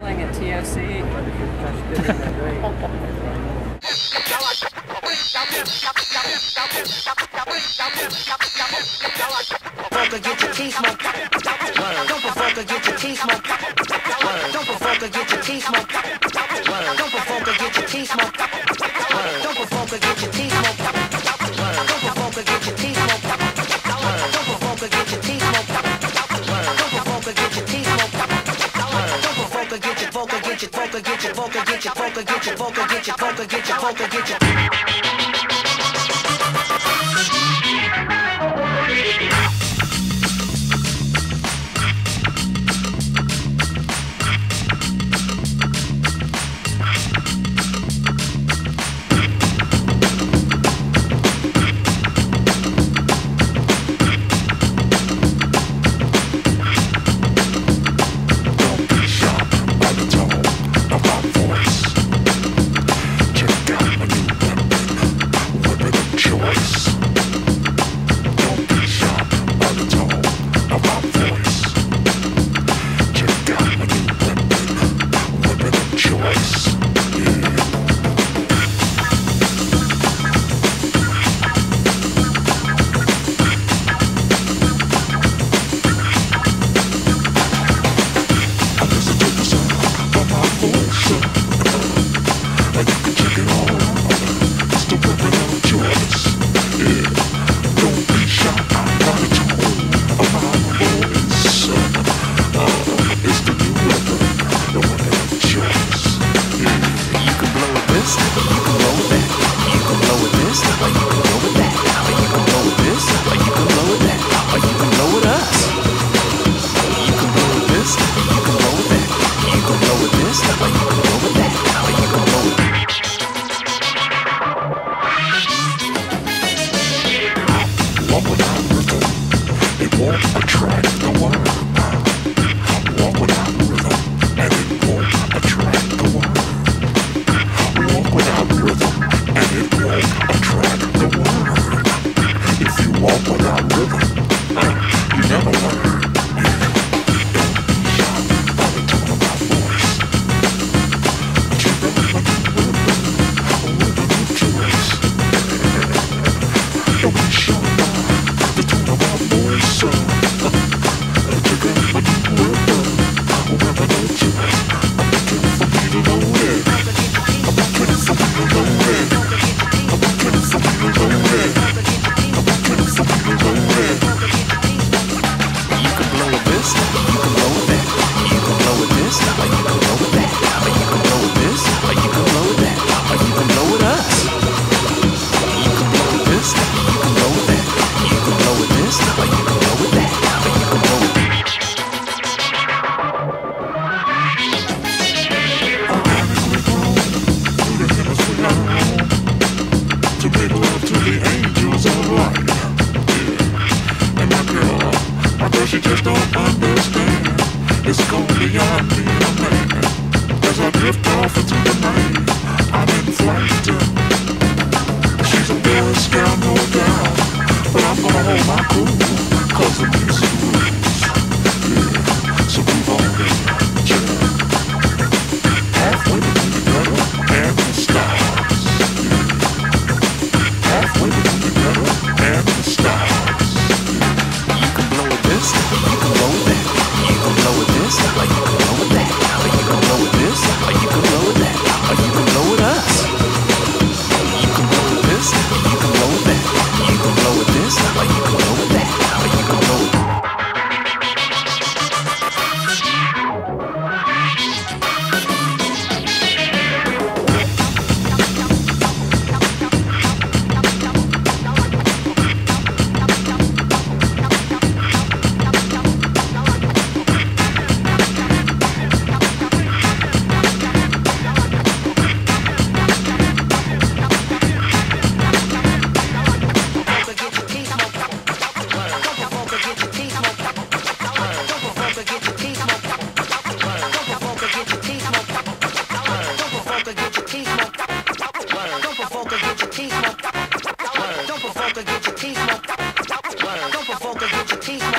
Playing at TOC. Don't provoke or get your teeth smoked. Don't provoke or get your teeth smoked. Don't provoke or get your teeth smoked. Don't provoke or get your teeth get your poker, get your poker, get your poker, get your poker, get your poker, get your poker, get your poker, get your this, or you can blow with that. You can blow with this, or you can blow with that. Or you can blow with this, or you can blow with that. Or you can blow with us. You can blow with this, or you can blow with that. You can blow with this, or you can blow with that. Or you can blow with that. What would I do? It won't track. don't understand. It's gonna be a me, man As I drift off into the night. I'm in flight. She's a bad girl, no doubt But I'm gonna hold my cool. fork and get your teeth